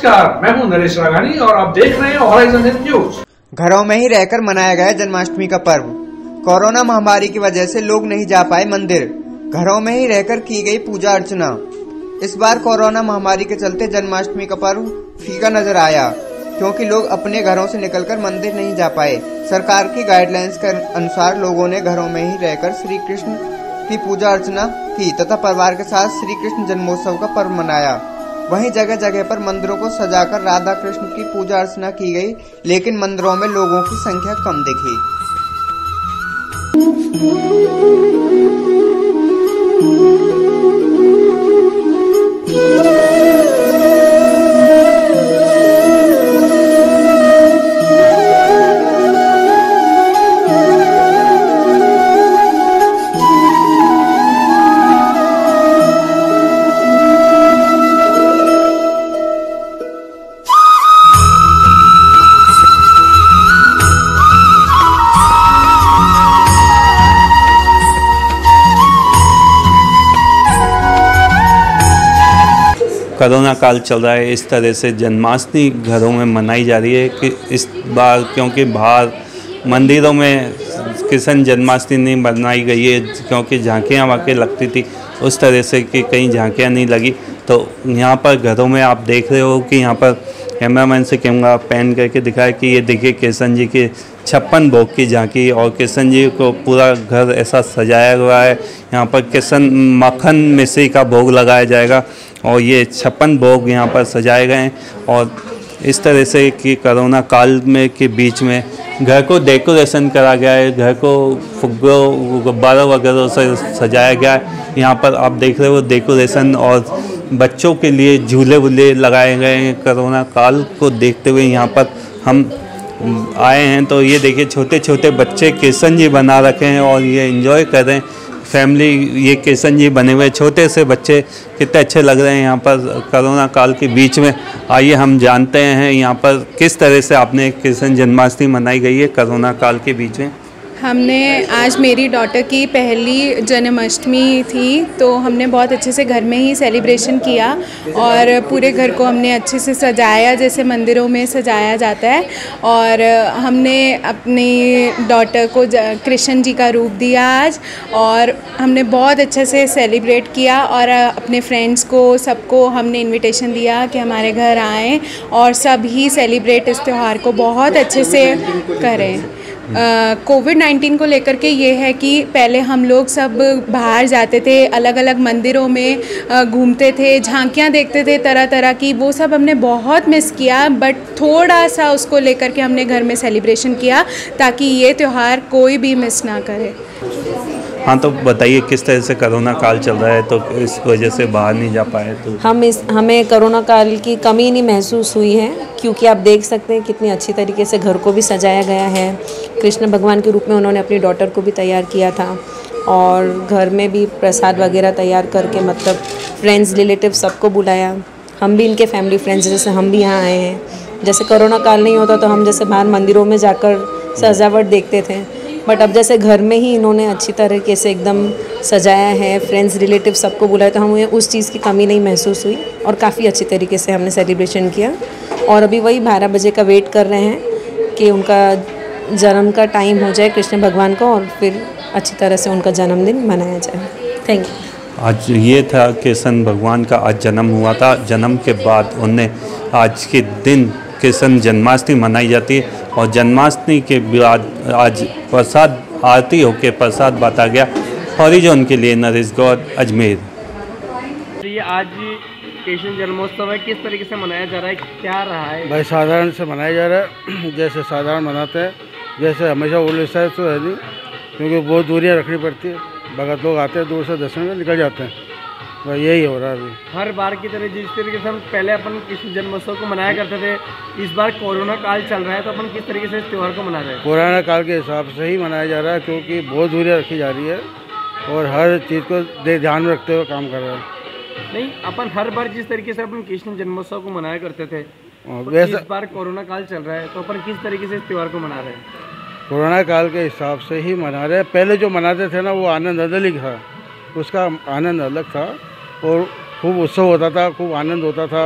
नमस्कार, मैं हूँ नरेश राघानी और आप देख रहे हैं हॉराइजन हिंद न्यूज़ घरों में ही रहकर मनाया गया जन्माष्टमी का पर्व। कोरोना महामारी की वजह से लोग नहीं जा पाए मंदिर। घरों में ही रहकर की गई पूजा अर्चना। इस बार कोरोना महामारी के चलते जन्माष्टमी का पर्व फीका नज़र आया, क्योंकि लोग अपने घरों से निकलकर मंदिर नहीं जा पाए। सरकार की गाइडलाइंस के अनुसार लोगों ने घरों में ही रहकर श्री कृष्ण की पूजा अर्चना की तथा परिवार के साथ श्री कृष्ण जन्मोत्सव का पर्व मनाया। वहीं जगह जगह पर मंदिरों को सजाकर राधा कृष्ण की पूजा अर्चना की गई, लेकिन मंदिरों में लोगों की संख्या कम दिखी। कोरोना काल चल रहा है, इस तरह से जन्माष्टमी घरों में मनाई जा रही है कि इस बार क्योंकि बाहर मंदिरों में कृष्ण जन्माष्टमी नहीं मनाई गई है, क्योंकि झांकियाँ वाकई लगती थी, उस तरह से कि कहीं झांकियाँ नहीं लगी। तो यहाँ पर घरों में आप देख रहे हो कि यहाँ पर कैमरामैन से कहूँगा पेन करके दिखाया कि ये देखिए किशन जी के छप्पन भोग की झांकी और कृष्ण जी को पूरा घर ऐसा सजाया हुआ है। यहाँ पर कृष्ण मक्खन मिश्री का भोग लगाया जाएगा और ये छप्पन भोग यहाँ पर सजाए गए हैं और इस तरह से कि कोरोना काल में के बीच में घर को डेकोरेशन करा गया है। घर को फुग्गों, गुब्बारों वगैरह से सजाया गया है। यहाँ पर आप देख रहे हो डेकोरेशन और बच्चों के लिए झूले वूले लगाए गए हैं कोरोना काल को देखते हुए यहाँ पर हम आए हैं। तो ये देखिए छोटे छोटे बच्चे कृष्ण जी बना रखे हैं और ये इन्जॉय कर रहे हैं। फैमिली ये कृष्ण जी बने हुए छोटे से बच्चे कितने अच्छे लग रहे हैं यहाँ पर कोरोना काल के बीच में। आइए, हम जानते हैं यहाँ पर किस तरह से आपने कृष्ण जन्माष्टमी मनाई गई है कोरोना काल के बीच में। हमने आज मेरी डॉटर की पहली जन्माष्टमी थी तो हमने बहुत अच्छे से घर में ही सेलिब्रेशन किया और पूरे घर को हमने अच्छे से सजाया, जैसे मंदिरों में सजाया जाता है। और हमने अपनी डॉटर को कृष्ण जी का रूप दिया आज और हमने बहुत अच्छे से सेलिब्रेट किया और अपने फ्रेंड्स को, सबको हमने इनविटेशन दिया कि हमारे घर आएँ और सभी सेलिब्रेट इस त्यौहार को बहुत अच्छे से करें। कोविड नाइन्टीन को लेकर के ये है कि पहले हम लोग सब बाहर जाते थे अलग अलग मंदिरों में घूमते थे, झांकियाँ देखते थे तरह तरह की, वो सब हमने बहुत मिस किया बट थोड़ा सा उसको लेकर के हमने घर में सेलिब्रेशन किया, ताकि ये त्यौहार कोई भी मिस ना करे। हाँ तो बताइए, किस तरह से कोरोना काल चल रहा है तो इस वजह से बाहर नहीं जा पाए तो हम इस, हमें कोरोना काल की कमी नहीं महसूस हुई है, क्योंकि आप देख सकते हैं कितनी अच्छी तरीके से घर को भी सजाया गया है। कृष्ण भगवान के रूप में उन्होंने अपनी डॉटर को भी तैयार किया था, और घर में भी प्रसाद वगैरह तैयार करके मतलब फ्रेंड्स रिलेटिव सबको बुलाया। हम भी इनके फैमिली फ्रेंड्स जैसे हम भी यहाँ आए हैं। जैसे कोरोना काल नहीं होता तो हम जैसे बाहर मंदिरों में जाकर सजावट देखते थे। बट अब जैसे घर में ही इन्होंने अच्छी तरीके से एकदम सजाया है फ्रेंड्स रिलेटिव सबको बुलाया तो हमें उस चीज़ की कमी नहीं महसूस हुई और काफ़ी अच्छी तरीके से हमने सेलिब्रेशन किया। और अभी वही बारह बजे का वेट कर रहे हैं कि उनका जन्म का टाइम हो जाए कृष्ण भगवान को और फिर अच्छी तरह से उनका जन्मदिन मनाया जाए। थैंक यू आज ये था कृष्ण भगवान का आज जन्म हुआ था। जन्म के बाद उन्हें आज के दिन कृष्ण जन्माष्टमी मनाई जाती है और जन्माष्टमी के बाद आज प्रसाद आरती होकर प्रसाद बांटा गया हॉरिजोन के लिए नरेश गौर अजमेर ये आज कृष्ण जन्मोत्सव है किस तरीके से मनाया जा रहा है क्या रहा है? भाई साधारण से मनाया जा रहा है जैसे साधारण मनाते हैं जैसे हमेशा उड़ीसा से है नहीं क्योंकि बहुत दूरियाँ रखनी पड़ती है। भगत लोग आते हैं दूर से दर्शन में निकल जाते हैं। बस यही हो रहा है अभी। हर बार की तरह जिस तरीके से हम पहले अपन कृष्ण जन्मोत्सव को मनाया करते थे इस बार कोरोना काल चल रहा है तो अपन किस तरीके से इस त्यौहार को मना रहे हैं? कोरोना काल के हिसाब से ही मनाया जा रहा है क्योंकि बहुत दूरियाँ रखी जा रही है और हर चीज़ को ध्यान में रखते हुए काम कर रहे हैं। नहीं अपन हर बार जिस तरीके से अपन कृष्ण जन्मोत्सव को मनाया करते थे तो वैसे इस बार कोरोना काल चल रहा है तो अपन किस तरीके से इस त्यौहार को मना रहे हैं? कोरोना काल के हिसाब से ही मना रहे हैं। पहले जो मनाते थे ना वो आनंद अलग था। उसका आनंद अलग था। और खूब उत्सव होता था खूब आनंद होता था।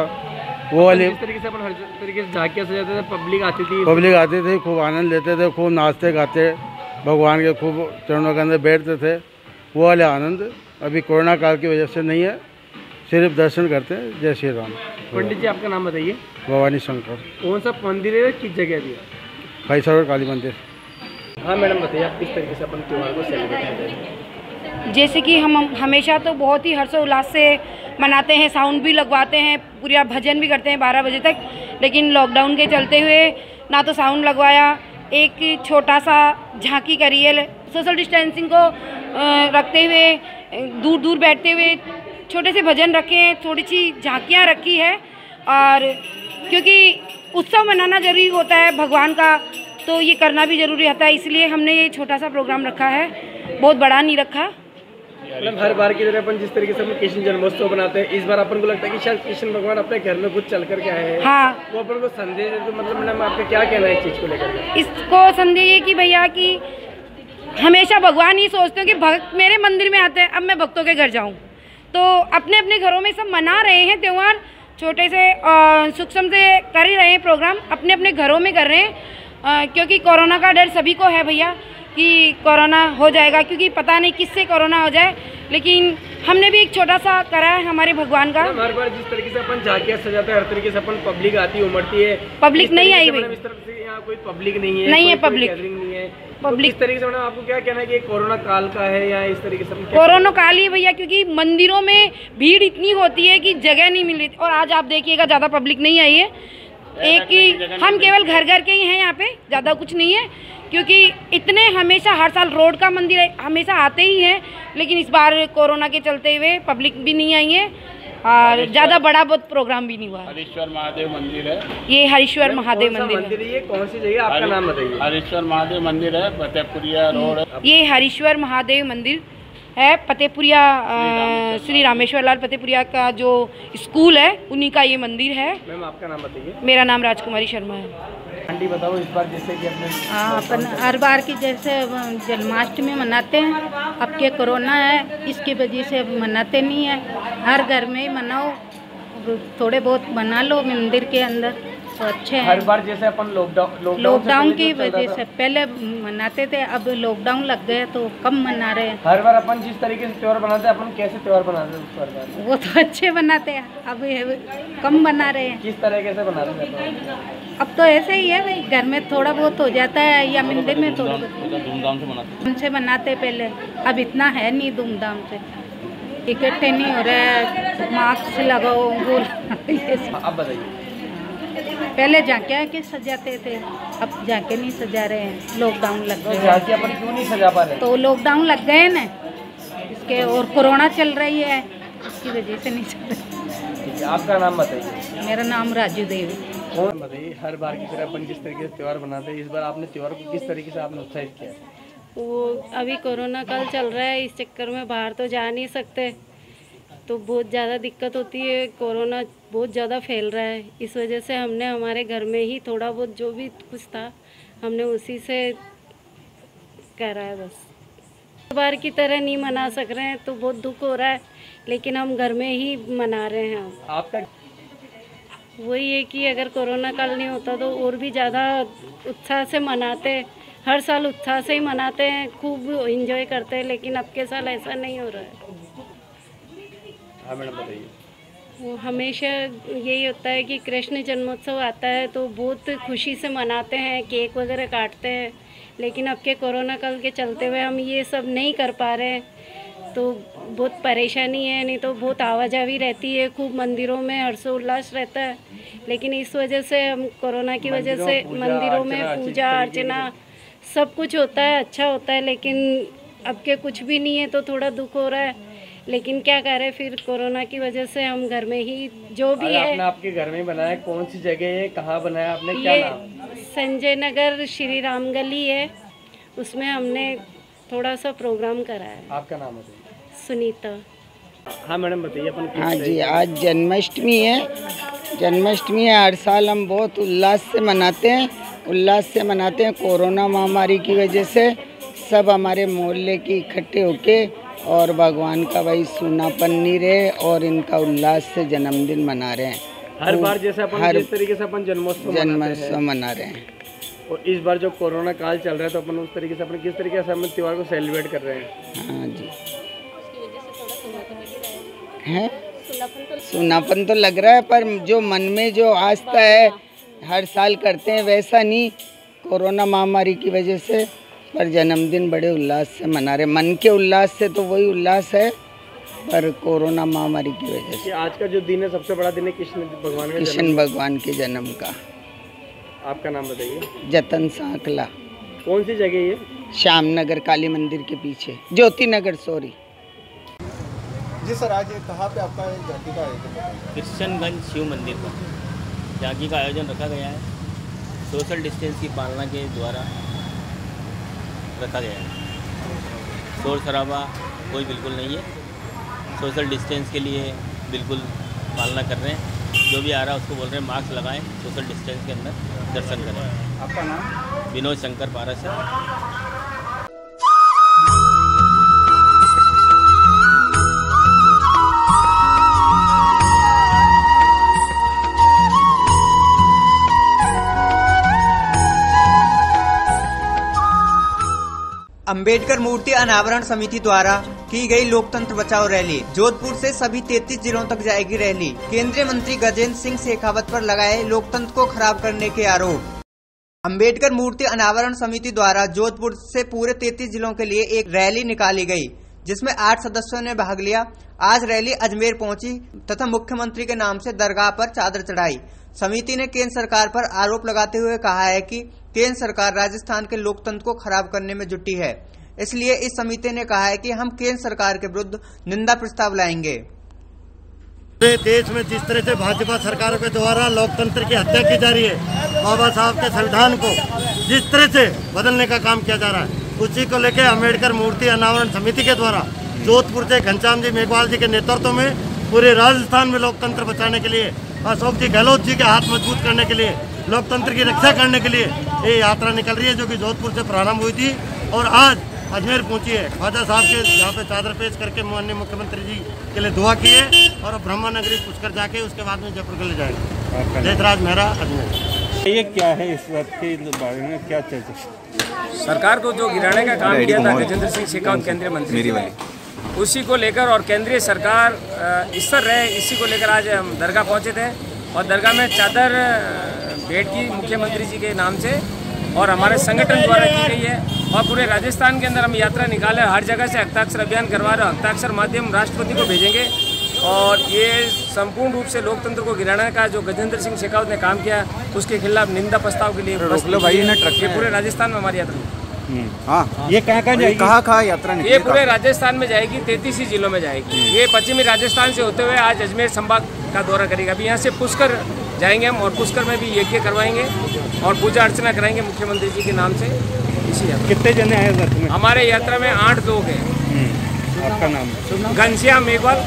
वो वाले तरीके से अपन हर तरीके से झांकियाँ सजाते थे पब्लिक आती थी। पब्लिक आती थी खूब आनंद लेते थे खूब नाचते गाते भगवान के खूब चरणों के अंदर बैठते थे। वो वाले आनंद अभी कोरोना काल की वजह से नहीं है सिर्फ़ दर्शन करते हैं। जय श्री राम। पंडित जी आपका नाम बताइए। भवानी शंकर। कौन सा मंदिर है किस जगह भी है? भाई सरोवर काली मंदिर। हाँ मैडम बताइए आप किस तरीके से अपन त्यौहार को सेलिब्रेट करते हैं? जैसे कि हम हमेशा तो बहुत ही हर्षोल्लास से मनाते हैं, साउंड भी लगवाते हैं, पूरा भजन भी करते हैं बारह बजे तक, लेकिन लॉकडाउन के चलते हुए ना तो साउंड लगवाया, एक छोटा सा झांकी करी है सोशल डिस्टेंसिंग को रखते हुए, दूर दूर बैठते हुए छोटे से भजन रखे हैं, थोड़ी सी झांकियाँ रखी है, और क्योंकि उत्सव मनाना ज़रूरी होता है भगवान का तो ये करना भी ज़रूरी होता है, इसलिए हमने ये छोटा सा प्रोग्राम रखा है, बहुत बड़ा नहीं रखा। मतलब हर बार की तरह अपन जिस तरीके से अपन कृष्ण जन्मोत्सव बनाते हैं इस बार अपन को लगता है कि शायद कृष्ण भगवान अपने घर में खुद चल करके आए हैं। हाँ। वो अपन को संदेश तो मतलब मैडम आपका क्या कहना है इस चीज़ को लेकर? के? इसको समझिए कि भैया कि हमेशा भगवान ही सोचते हो कि भक्त मेरे मंदिर में आते हैं अब मैं भक्तों के घर जाऊँ। तो अपने अपने घरों में सब मना रहे हैं त्यौहार छोटे से सूक्ष्म से कर ही रहे हैं प्रोग्राम अपने अपने घरों में कर रहे हैं। अ, क्योंकि कोरोना का डर सभी को है भैया। कि कोरोना हो जाएगा क्योंकि पता नहीं किससे कोरोना हो जाए लेकिन हमने भी एक छोटा सा करा है हमारे भगवान का। हर बार जिस तरीके से अपन झांकियाँ सजाते हैं हर तरीके से अपन पब्लिक आती है उमड़ती है। पब्लिक नहीं आई से भाई। इस तरफ़ से यहाँ कोई पब्लिक नहीं है नहीं है पब्लिक। नहीं है। तो पब्लिक- किस तरीके से मैडम आपको क्या कहना है कि कोरोना काल का है या इस तरीके से कोरोना काल ही भैया क्योंकि मंदिरों में भीड़ इतनी होती है कि जगह नहीं मिल रही और आज आप देखिएगा ज़्यादा पब्लिक नहीं आई है। एक ही हम केवल घर घर के ही हैं यहाँ पे ज़्यादा कुछ नहीं है। क्योंकि इतने हमेशा हर साल रोड का मंदिर हमेशा आते ही हैं लेकिन इस बार कोरोना के चलते हुए पब्लिक भी नहीं आई है और ज़्यादा बड़ा बहुत प्रोग्राम भी नहीं हुआ। हरीश्वर महादेव मंदिर है। ये हरीश्वर महादेव मंदिर है। मंदिर ये? कौन सी जगह? आपका नाम बताइए। हरीश्वर महादेव मंदिर है फतेहपुरिया रोड है। ये हरीश्वर महादेव मंदिर है फतेहपुरिया श्री रामेश्वर लाल फतेहपुरिया का जो स्कूल है उन्हीं का ये मंदिर है। मैम आपका नाम बताइए। मेरा नाम राजकुमारी शर्मा है। आंटी बताओ इस बार जैसे कि अपने हाँ अपन हर बार की जैसे जन्माष्टमी मनाते हैं। अब के कोरोना है इसकी वजह से अब मनाते नहीं है। हर घर में ही मनाओ थोड़े बहुत मना लो मंदिर के अंदर। तो अच्छे हर बार जैसे अपन लॉकडाउन लॉकडाउन की रहा वजह से पहले मनाते थे अब लॉकडाउन लग गए तो कम मना रहे हैं। हर बार अपन जिस तरीके से त्यौहार बनाते हैं अपन कैसे त्यौहार बनाते हैं उस पर वो तो अच्छे बनाते हैं अब ये कम बना रहे हैं। किस तरीके से बनाते हैं अब तो ऐसे ही है भाई घर में थोड़ा बहुत हो जाता है या मंदिर में थोड़ा बहुत। धूमधाम से मनाते मनाते पहले अब इतना है नहीं धूमधाम से। इकट्ठे नहीं हो रहा है मास्क लगाओ अब बताइए। पहले झांकियाँ के सजाते थे? अब झांके नहीं सजा रहे हैं। लॉकडाउन लग तो गए क्यों नहीं सजा पा रहे तो लॉकडाउन लग गए ना। इसके और कोरोना चल रही है। इसकी वजह से नहीं चल रही। आपका नाम बताइए। मेरा नाम राजू देवी। कौन? बताइए हर बार की तरह अपन जिस तरीके से त्यौहार बनाते हैं इस बार आपने त्यौहार को किस तरीके से आपने उत्साहित किया? वो अभी कोरोना काल चल रहा है इस चक्कर में बाहर तो जा नहीं सकते। तो बहुत ज़्यादा दिक्कत होती है कोरोना बहुत ज़्यादा फैल रहा है। इस वजह से हमने हमारे घर में ही थोड़ा बहुत जो भी कुछ था हमने उसी से करा है बस। बार की तरह नहीं मना सक रहे हैं तो बहुत दुख हो रहा है लेकिन हम घर में ही मना रहे हैं। आपका वही है कि अगर कोरोना काल नहीं होता तो और भी ज़्यादा उत्साह से मनाते हर साल उत्साह से ही मनाते हैं खूब इंजॉय करते हैं लेकिन अब के साल ऐसा नहीं हो रहा है। हाँ मैडम बताइए। वो हमेशा यही होता है कि कृष्ण जन्मोत्सव आता है तो बहुत खुशी से मनाते हैं केक वगैरह काटते हैं लेकिन अब के कोरोना काल के चलते हुए हम ये सब नहीं कर पा रहे हैं। तो बहुत परेशानी है नहीं तो बहुत आवाजाही रहती है खूब मंदिरों में हर्षोल्लास रहता है लेकिन इस वजह से हम कोरोना की वजह से मंदिरों में पूजा अर्चना सब कुछ होता है अच्छा होता है लेकिन अब के कुछ भी नहीं है तो थोड़ा दुख हो रहा है। लेकिन क्या करें फिर कोरोना की वजह से हम घर में ही जो भी है। आपने आपके घर में बनाया कौन सी जगह है कहाँ बनाया आपने क्या नाम? ये संजय नगर श्री राम गली है उसमें हमने थोड़ा सा प्रोग्राम करा है। आपका नाम बताइए। सुनीता। हाँ मैडम बताइए अपन हाँ जी आज जन्माष्टमी है। जन्माष्टमी है हर साल हम बहुत उल्लास से मनाते हैं। उल्लास से मनाते हैं कोरोना महामारी की वजह से। सब हमारे मोहल्ले की इकट्ठे होके और भगवान का वही सूनापन नहीं रहे और इनका उल्लास से जन्मदिन मना रहे हैं। हर बार जैसे अपन हर जिस तरीके से अपन जन्मोत्सव जन्मोत्सव मना रहे हैं। और इस बार जो कोरोना काल चल रहा है तो अपन उस तरीके से अपन किस तरीके से अपन त्योहार को सेलिब्रेट कर रहे हैं? हाँ जी। है। सुनापन तो लग रहा है पर जो मन में जो आस्था है हर साल करते हैं वैसा नहीं। कोरोना महामारी की वजह से पर जन्मदिन बड़े उल्लास से मना रहे। मन के उल्लास से तो वही उल्लास है पर कोरोना महामारी की वजह से। आज का जो दिन है सबसे बड़ा दिन है कृष्ण भगवान का कृष्ण भगवान के जन्म का। आपका नाम बताइए। जतन सांकला। कौन सी जगह है ये? श्याम नगर काली मंदिर के पीछे। ज्योति नगर सॉरी जी सर आज कहाँ पे आपका झांकी का आयोजन है? क्रिश्चियनगंज शिव मंदिर पर। झांकी का आयोजन रखा गया है। सोशल डिस्टेंस की पालना के द्वारा। रखा गया है। शोर शराबा कोई बिल्कुल नहीं है। सोशल डिस्टेंस के लिए बिल्कुल पालना कर रहे हैं। जो भी आ रहा है उसको बोल रहे हैं मास्क लगाएँ सोशल डिस्टेंस के अंदर दर्शन करें। आपका नाम? विनोद शंकर पारस है अंबेडकर मूर्ति अनावरण समिति द्वारा की गई लोकतंत्र बचाओ रैली, जोधपुर से सभी 33 जिलों तक जाएगी रैली। केंद्रीय मंत्री गजेंद्र सिंह शेखावत पर लगाए लोकतंत्र को खराब करने के आरोप। अंबेडकर मूर्ति अनावरण समिति द्वारा जोधपुर से पूरे 33 जिलों के लिए एक रैली निकाली गई, जिसमें आठ सदस्यों ने भाग लिया। आज रैली अजमेर पहुँची तथा मुख्यमंत्री के नाम से दरगाह पर चादर चढ़ाई। समिति ने केंद्र सरकार पर आरोप लगाते हुए कहा है कि केंद्र सरकार राजस्थान के लोकतंत्र को खराब करने में जुटी है। इसलिए इस समिति ने कहा है कि हम केंद्र सरकार के विरुद्ध निंदा प्रस्ताव लाएँगे। देश में जिस तरह से भाजपा सरकार के द्वारा लोकतंत्र की हत्या की जा रही है, बाबा साहब के संविधान को जिस तरह से बदलने का काम किया जा रहा है, उसी को लेकर अंबेडकर मूर्ति अनावरण समिति के द्वारा, जोधपुर से घनश्याम जी मेघवाल जी के नेतृत्व में पूरे राजस्थान में लोकतंत्र बचाने के लिए, अशोक जी गहलोत जी के हाथ मज़बूत करने के लिए लोकतंत्र की रक्षा करने के लिए ये यात्रा निकल रही है जो कि जोधपुर से प्रारंभ हुई थी। और आज अजमेर पहुँची है। ख्वाजा साहब के यहाँ पे चादर पेश करके माननीय मुख्यमंत्री जी के लिए दुआ की है। और ब्रह्मा नगरी पुष्कर जाके उसके बाद में जयपुर के लिए जाएँगे। जयतराज मेहरा अजमेर। ये क्या है इस बात के बारे में क्या चर्चा? सरकार को जो गिराने का काम किया था गजेंद्र सिंह शेखावत केंद्रीय मंत्री उसी को लेकर और केंद्रीय सरकार इस पर रहे इसी को लेकर आज हम दरगाह पहुँचे थे। और दरगाह में चादर भेंट की मुख्यमंत्री जी के नाम से और हमारे संगठन द्वारा की गई है और पूरे राजस्थान के अंदर हम यात्रा निकाले हर जगह से हस्ताक्षर अभियान करवा रहे हस्ताक्षर माध्यम राष्ट्रपति को भेजेंगे और ये संपूर्ण रूप से लोकतंत्र को गिराने का जो गजेंद्र सिंह शेखावत ने काम किया उसके खिलाफ निंदा प्रस्ताव के लिए भाई, इन्हें ट्रक ये पूरे राजस्थान में हमारी यात्रा हाँ। ये कहाँ कहाँ जाएगी? कहाँ कहाँ यात्रा ये पूरे राजस्थान में जाएगी तैतीस ही जिलों में जाएगी। ये पश्चिमी राजस्थान से होते हुए आज अजमेर संभाग का दौरा करेगा। अभी यहाँ से पुष्कर जाएँगे हम और पुष्कर में भी यज्ञ करवाएँगे और पूजा अर्चना कराएँगे मुख्यमंत्री जी के नाम से। इसी यात्रा। कितने जने आए रथ में? हमारे यात्रा में आठ लोग हैं। आपका नाम? घनश्याम मेघवाल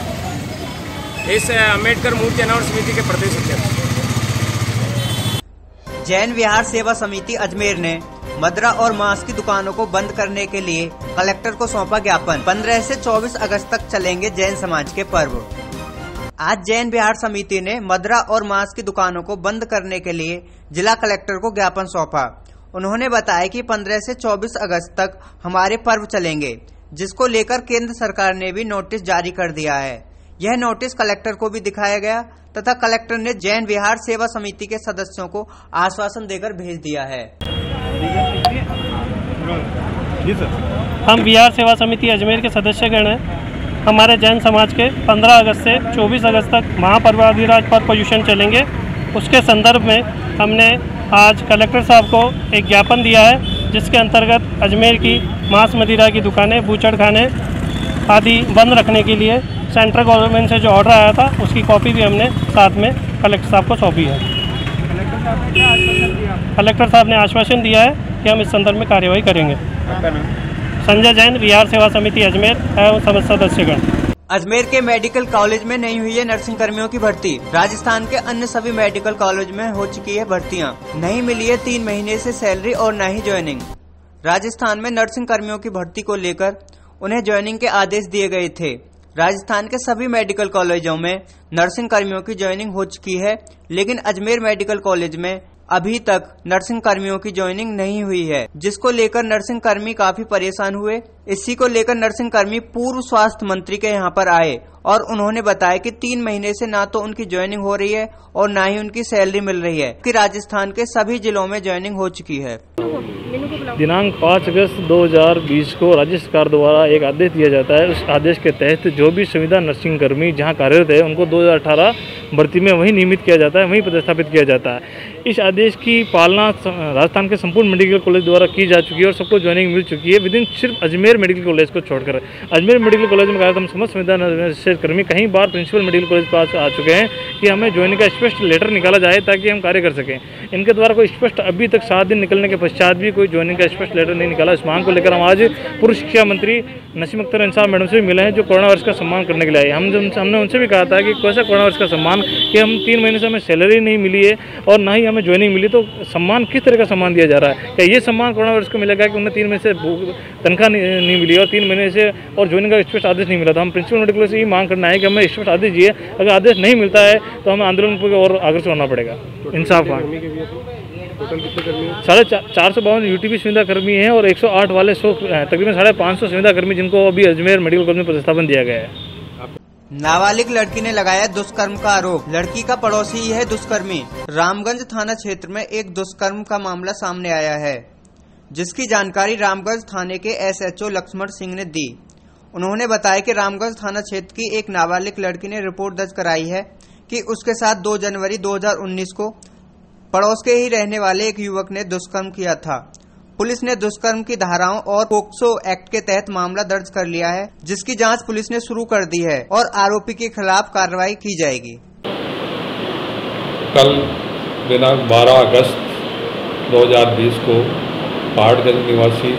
इस अंबेडकर मूर्ति अनावरण समिति के प्रदेश अध्यक्ष। जैन विहार सेवा समिति अजमेर ने मदरा और मांस की दुकानों को बंद करने के लिए कलेक्टर को सौंपा ज्ञापन। 15 से 24 अगस्त तक चलेंगे जैन समाज के पर्व। आज जैन बिहार समिति ने मदरा और मांस की दुकानों को बंद करने के लिए जिला कलेक्टर को ज्ञापन सौंपा। उन्होंने बताया कि 15 से 24 अगस्त तक हमारे पर्व चलेंगे, जिसको लेकर केंद्र सरकार ने भी नोटिस जारी कर दिया है। यह नोटिस कलेक्टर को भी दिखाया गया तथा कलेक्टर ने जैन विहार सेवा समिति के सदस्यों को आश्वासन देकर भेज दिया है। हम बिहार सेवा समिति अजमेर के सदस्यगण हैं। हमारे जैन समाज के 15 अगस्त से 24 अगस्त तक महापर्वाधिराज पर पोजिशन चलेंगे। उसके संदर्भ में हमने आज कलेक्टर साहब को एक ज्ञापन दिया है जिसके अंतर्गत अजमेर की मांस मदिरा की दुकानें बूचड़ खाने आदि बंद रखने के लिए सेंट्रल गवर्नमेंट से जो ऑर्डर आया था उसकी कॉपी भी हमने साथ में कलेक्टर साहब को सौंपी है। कलेक्टर साहब ने आश्वासन दिया? है कि हम इस संदर्भ में कार्यवाही करेंगे। संजय जैन, बिहार सेवा समिति अजमेर एवं समस्त सदस्यगण। अजमेर के मेडिकल कॉलेज में नहीं हुई है नर्सिंग कर्मियों की भर्ती। राजस्थान के अन्य सभी मेडिकल कॉलेज में हो चुकी है भर्तियाँ। नहीं मिली है तीन महीने से सैलरी और न ही ज्वाइनिंग। राजस्थान में नर्सिंग कर्मियों की भर्ती को लेकर उन्हें ज्वाइनिंग के आदेश दिए गए थे। राजस्थान के सभी मेडिकल कॉलेजों में नर्सिंग कर्मियों की ज्वाइनिंग हो चुकी है, लेकिन अजमेर मेडिकल कॉलेज में अभी तक नर्सिंग कर्मियों की ज्वाइनिंग नहीं हुई है, जिसको लेकर नर्सिंग कर्मी काफ़ी परेशान हुए। इसी को लेकर नर्सिंग कर्मी पूर्व स्वास्थ्य मंत्री के यहाँ पर आए और उन्होंने बताया कि तीन महीने से ना तो उनकी ज्वाइनिंग हो रही है और ना ही उनकी सैलरी मिल रही है, कि राजस्थान के सभी जिलों में ज्वाइनिंग हो चुकी है। दिनांक 5 अगस्त 2020 को राज्य सरकार द्वारा एक आदेश दिया जाता है। उस आदेश के तहत जो भी संविदा नर्सिंग कर्मी जहाँ कार्यरत है, उनको 2018 भर्ती में वहीं नियमित किया जाता है, वहीं प्रतिस्थापित किया जाता है। इस आदेश की पालना राजस्थान के संपूर्ण मेडिकल कॉलेज द्वारा की जा चुकी है और सबको ज्वाइनिंग मिल चुकी है। विद इन सिर्फ़ अजमेर मेडिकल कॉलेज को छोड़कर। अजमेर मेडिकल कॉलेज में कार्यक्रम समस्त संविदा कर्मी कई बार प्रिंसिपल मेडिकल कॉलेज पास आ चुके हैं कि हमें ज्वाइनिंग का स्पष्ट लेटर निकाला जाए ताकि हम कार्य कर सकें। इनके द्वारा कोई स्पष्ट अभी तक सात दिन निकलने के पश्चात भी कोई ज्वाइनिंग का स्पष्ट लेटर नहीं निकाला। इस मांग को लेकर हम आज पूर्व शिक्षा मंत्री नसीम अख्तर इंसाफ मैडम से भी मिले हैं, जो कोरोना वर्ष का सम्मान करने के लिए आए हम हमने उनसे भी कहा था कि कैसा कोरोना वर्ष का सम्मान कि हम तीन महीने से हमें सैलरी नहीं मिली है और ना ही हमें ज्वाइनिंग मिली तो सम्मान किस तरह का सम्मान दिया जा रहा है? क्या ये सम्मान कोरोना वर्ष को मिलेगा कि उन्हें तीन महीने से तनख्वाह नहीं, मिली और तीन महीने से और ज्वाइनिंग का स्पष्ट आदेश नहीं मिला तो हम प्रिंसिपल मेडिकल से ये मांग करना है कि हमें स्पष्ट आदेश दिए अगर आदेश नहीं मिलता है तो हमें आंदोलन पर और अग्रसर होना पड़ेगा। इंसाफ साढ़े चार सौ बावन यूटीपी सुविधा कर्मी हैं और 108 वाले सौ तकरीबन साढ़े पाँच सौ सुविधा कर्मी जिनको अभी अजमेर मेडिकल कॉलेज में प्रतिस्थापन दिया गया है। नाबालिग लड़की ने लगाया दुष्कर्म का आरोप। लड़की का पड़ोसी ही है दुष्कर्मी। रामगंज थाना क्षेत्र में एक दुष्कर्म का मामला सामने आया है। जिसकी जानकारी रामगंज थाने के एसएचओ लक्ष्मण सिंह ने दी। उन्होंने बताया कि रामगंज थाना क्षेत्र की एक नाबालिग लड़की ने रिपोर्ट दर्ज कराई है कि उसके साथ 2 जनवरी 2019 को पड़ोस के ही रहने वाले एक युवक ने दुष्कर्म किया था। पुलिस ने दुष्कर्म की धाराओं और पोक्सो एक्ट के तहत मामला दर्ज कर लिया है, जिसकी जाँच पुलिस ने शुरू कर दी है और आरोपी के खिलाफ कार्रवाई की जाएगी। कल दिनांक 12 अगस्त 2020 को पहाड़गंज निवासी,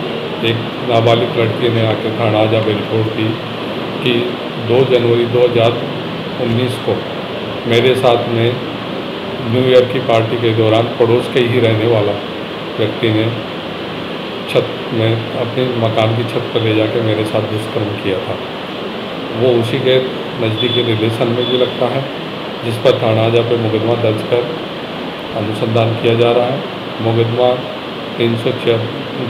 एक नाबालिग लड़की ने आकर थाना जब रिपोर्ट दी कि 2 जनवरी 2019 को मेरे साथ में न्यू ईयर की पार्टी के दौरान पड़ोस के ही रहने वाला व्यक्ति ने छत में अपने मकान की छत पर ले जाकर मेरे साथ दुष्कर्म किया था। वो उसी के नज़दीकी रिलेशन में भी लगता है, जिस पर थानाजा पे मुकदमा दर्ज कर अनुसंधान किया जा रहा है। मुकदमा तीन सौ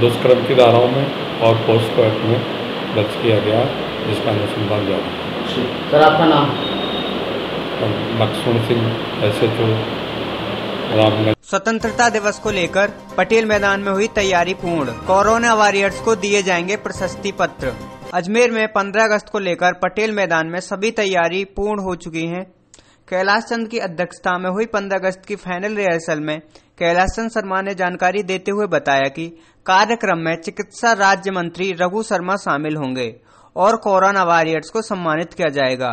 दुष्कर्म की धाराओं में और पोस्को एक्ट में दर्ज किया गया जिसका अनुसंधान जारी है। सर आपका नाम? Lakshman Singh S H O Ramganj स्वतंत्रता दिवस को लेकर पटेल मैदान में हुई तैयारी पूर्ण। कोरोना वॉरियर्स को दिए जाएँगे प्रशस्ति पत्र। अजमेर में 15 अगस्त को लेकर पटेल मैदान में सभी तैयारी पूर्ण हो चुकी हैं। कैलाश चंद की अध्यक्षता में हुई 15 अगस्त की फाइनल रिहर्सल में कैलाश चंद शर्मा ने जानकारी देते हुए बताया कि कार्यक्रम में चिकित्सा राज्य मंत्री रघु शर्मा शामिल होंगे और कोरोना वॉरियर्स को सम्मानित किया जाएगा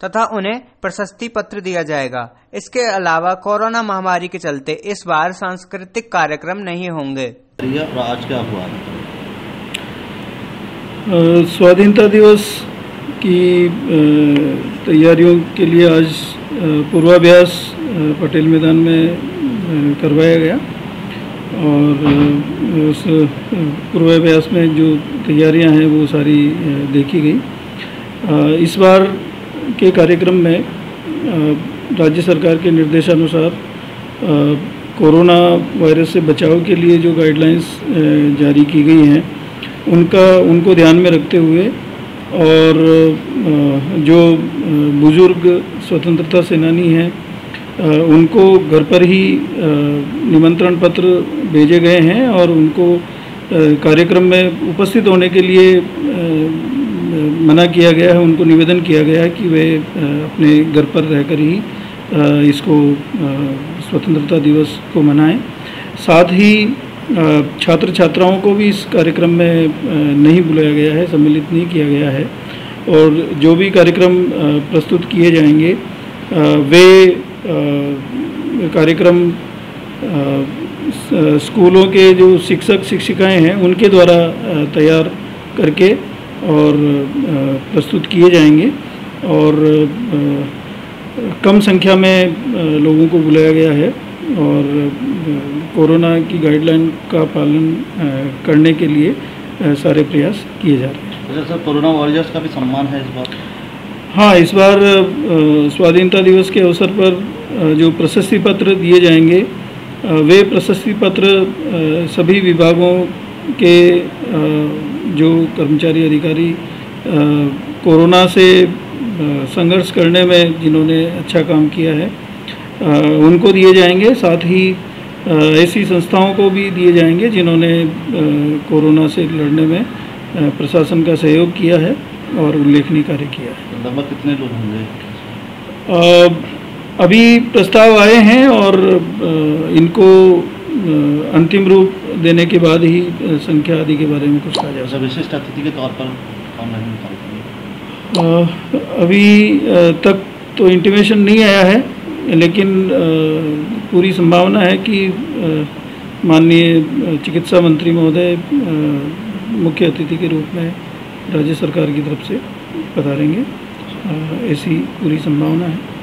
तथा उन्हें प्रशस्ति पत्र दिया जाएगा। इसके अलावा कोरोना महामारी के चलते इस बार सांस्कृतिक कार्यक्रम नहीं होंगे। आज क्या हुआ? स्वाधीनता दिवस की तैयारियों के लिए आज पूर्वाभ्यास पटेल मैदान में करवाया गया। और उस पूर्वाभ्यास में जो तैयारियाँ हैं, वो सारी देखी गई। इस बार के कार्यक्रम में राज्य सरकार के निर्देशानुसार कोरोना वायरस से बचाव के लिए जो गाइडलाइंस जारी की गई हैं, उनका, उनको ध्यान में रखते हुए और जो बुज़ुर्ग स्वतंत्रता सेनानी हैं उनको घर पर ही निमंत्रण पत्र भेजे गए हैं और उनको कार्यक्रम में उपस्थित होने के लिए मना किया गया है, उनको निवेदन किया गया है कि वे अपने घर पर रहकर ही इसको स्वतंत्रता दिवस को मनाएँ। साथ ही छात्र छात्राओं को भी इस कार्यक्रम में नहीं बुलाया गया है, सम्मिलित नहीं किया गया है। और जो भी कार्यक्रम प्रस्तुत किए जाएँगे वे कार्यक्रम स्कूलों के जो शिक्षक, शिक्षिकाएँ हैं, उनके द्वारा तैयार करके और प्रस्तुत किए जाएँगे। और कम संख्या में लोगों को बुलाया गया है और कोरोना की गाइडलाइन का पालन करने के लिए सारे प्रयास किए जा रहे हैं। अच्छा सर, कोरोना वॉरियर्स का भी सम्मान है इस बार। हाँ इस बार स्वाधीनता दिवस के अवसर पर जो प्रशस्ति पत्र दिए जाएँगे वे प्रशस्ति पत्र सभी विभागों के जो कर्मचारी अधिकारी कोरोना से संघर्ष करने में जिन्होंने अच्छा काम किया है उनको दिए जाएँगे। साथ ही ऐसी संस्थाओं को भी दिए जाएँगे जिन्होंने कोरोना से लड़ने में प्रशासन का सहयोग किया है। और उल्लेखनीय कार्य किया। है लगभग कितने लोग होंगे? अभी प्रस्ताव आए हैं और इनको अंतिम रूप देने के बाद ही संख्या आदि के बारे में कुछ कहा जा अच्छा विशिष्ट अतिथि के तौर पर कौन रहेंगे अभी तक तो इंटीमेशन नहीं आया है लेकिन पूरी संभावना है कि माननीय चिकित्सा मंत्री महोदय मुख्य अतिथि के रूप में राज्य सरकार की तरफ़ से बता देंगे ऐसी पूरी संभावना है।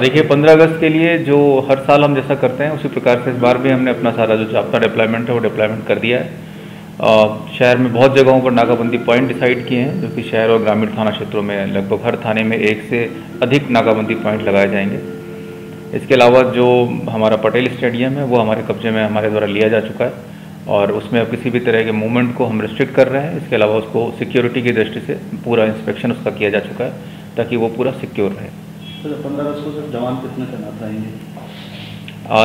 देखिए, पंद्रह अगस्त के लिए जो हर साल हम जैसा करते हैं, उसी प्रकार से इस बार भी हमने अपना सारा जो अपना डिप्लॉयमेंट है, वो डिप्लॉयमेंट कर दिया है। शहर में बहुत जगहों पर नाकाबंदी पॉइंट डिसाइड किए हैं, जो कि शहर और ग्रामीण थाना क्षेत्रों में लगभग हर थाने में एक से अधिक नाकाबंदी पॉइंट लगाए जाएँगे। इसके अलावा जो हमारा पटेल स्टेडियम है, वो हमारे कब्जे में हमारे द्वारा लिया जा चुका है। और उसमें अब किसी भी तरह के मूवमेंट को हम रिस्ट्रिक्ट कर रहे हैं। इसके अलावा उसको सिक्योरिटी की दृष्टि से पूरा इंस्पेक्शन उसका किया जा चुका है ताकि वो पूरा सिक्योर रहे। सर पंद्रह अगस्त को सर जवान कितने तैनात रहेंगे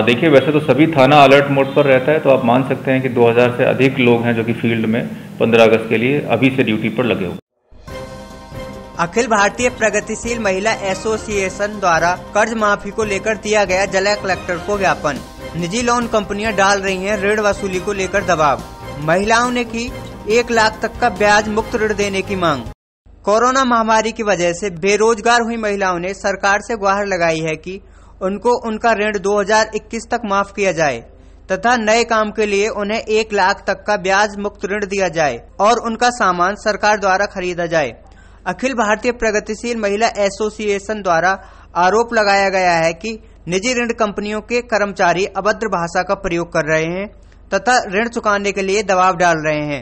देखिए वैसे तो सभी थाना अलर्ट मोड पर रहता है तो आप मान सकते हैं कि 2000 से अधिक लोग हैं जो कि फ़ील्ड में 15 अगस्त के लिए अभी से ड्यूटी पर लगे हुए। अखिल भारतीय प्रगतिशील महिला एसोसिएशन द्वारा कर्ज माफ़ी को लेकर दिया गया जिला कलेक्टर को ज्ञापन। निजी लोन कंपनियाँ डाल रही हैं ऋण वसूली को लेकर दबाव। महिलाओं ने की एक लाख तक का ब्याज मुक्त ऋण देने की मांग। कोरोना महामारी की वजह से बेरोजगार हुई महिलाओं ने सरकार से गुहार लगाई है कि उनको उनका ऋण 2021 तक माफ़ किया जाए, तथा नए काम के लिए उन्हें एक लाख तक का ब्याज मुक्त ऋण दिया जाए और उनका सामान सरकार द्वारा खरीदा जाए। अखिल भारतीय प्रगतिशील महिला एसोसिएशन द्वारा आरोप लगाया गया है कि निजी ऋण कंपनियों के कर्मचारी अभद्र भाषा का प्रयोग कर रहे हैं तथा ऋण चुकाने के लिए दबाव डाल रहे हैं।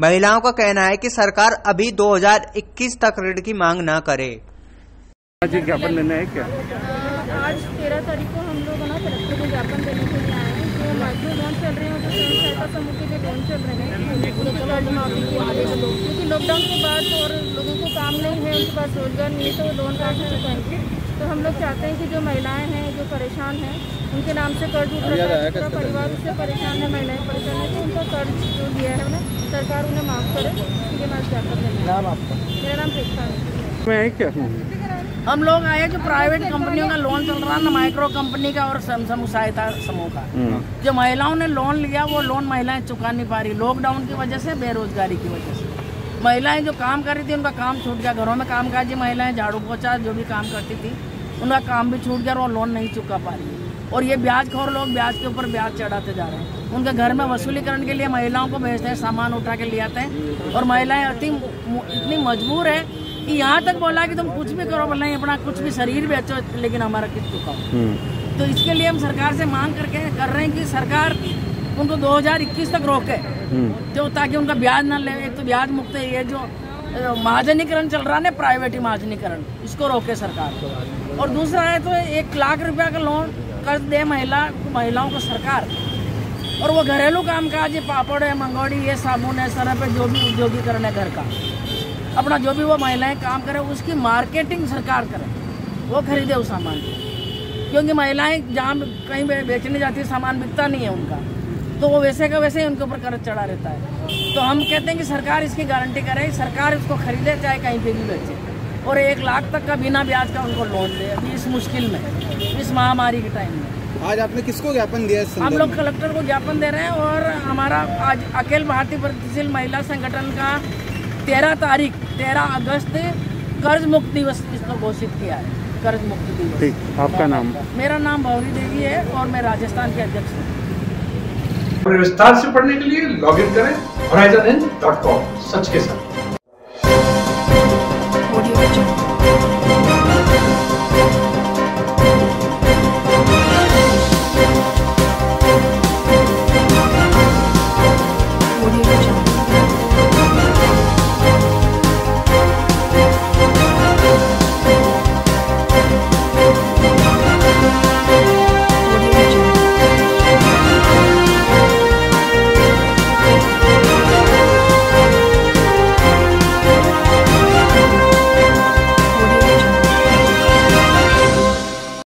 महिलाओं का कहना है कि सरकार अभी 2021 तक ऋण की मांग न करे। आज ज्ञापन देना है क्या? आज तेरह तारीख को हम लोग ना कलेक्टर को ज्ञापन देने के लिए आए हैं। जो माइक्रो लोन चल रहे हैं और जो स्वयं सहायता समूह के जो लोन चल रहे हैं। लिए क्योंकि लॉकडाउन के बाद और लोगों को काम नहीं है उनके पास रोज़गार नहीं है तो लोन कहाँ से चुकाएँगे? तो हम लोग चाहते हैं कि जो महिलाएँ हैं जो परेशान हैं उनके नाम से कर्ज उठ रहा है पूरा परिवार उससे परेशान है महिलाएँ परेशान है तो उनका कर्ज जो लिया है उन्हें सरकार उन्हें माफ़ करे बाद ज्ञापन देना नाम आपका? मेरा नाम प्रेक्षा है। मैं है क्या हम लोग आए जो प्राइवेट कंपनियों का लोन चल रहा है ना माइक्रो कंपनी का और सम- समूह सहायता समूह का। जो महिलाओं ने लोन लिया वो लोन महिलाएँ चुका नहीं पा रही। लॉकडाउन की वजह से बेरोजगारी की वजह से। महिलाएँ जो काम कर रही थी उनका काम छूट गया। घरों में काम काजी महिलाएँ झाड़ू पोछा जो भी काम करती थी उनका काम भी छूट गया और लोन नहीं चुका पा रही और ये ब्याज खोर लोग ब्याज के ऊपर ब्याज चढ़ाते जा रहे हैं। उनके घर में वसूलीकरण के लिए महिलाओं को भेजते हैं सामान उठा के ले आते हैं। और महिलाएँ अति इतनी मजबूर है कि यहाँ तक बोला कि तुम कुछ भी करो बोला नहीं अपना कुछ भी शरीर बेचो लेकिन हमारा किस चुकाओ तो इसके लिए हम सरकार से मांग करके कर रहे हैं कि सरकार उनको 2021 तक रोके जो ताकि उनका ब्याज ना ले। एक तो ब्याज मुक्त है ये जो महाजनीकरण चल रहा है ना प्राइवेट महाजनीकरण। इसको रोके सरकार। और दूसरा है तो एक लाख रुपया का लोन कर्ज दे महिला, महिलाओं को सरकार। और वो घरेलू काम काज ये पापड़ है, मंगोड़ी ये साबुन है सरफ है जो भी उद्योगीकरण है घर का। अपना जो भी वो महिलाएँ काम करें, उसकी मार्केटिंग सरकार करे। वो खरीदे उस सामान क्योंकि महिलाएँ जहाँ कहीं बेचने जाती है, सामान बिकता नहीं है उनका। तो वो वैसे का वैसे ही उनके ऊपर कर्ज चढ़ा रहता है। तो हम कहते हैं कि सरकार इसकी गारंटी करे सरकार इसको खरीदे चाहे कहीं पे भी बेचे। और एक लाख तक का बिना ब्याज का उनको लोन दे। अभी इस मुश्किल में इस महामारी के टाइम में। आज आपने किसको ज्ञापन दिया हम लोग कलेक्टर को ज्ञापन दे रहे हैं और हमारा आज अखिल भारतीय प्रगतिशील महिला संगठन का तेरह तारीख तेरह अगस्त कर्ज मुक्त दिवस इसको घोषित किया है। कर्ज मुक्त दिवस। ठीक आपका नाम? मेरा नाम भौरी देवी है और मैं राजस्थान के अध्यक्ष हूँ। विस्तार से पढ़ने के लिए लॉग इन करें डॉट कॉम सच के साथ.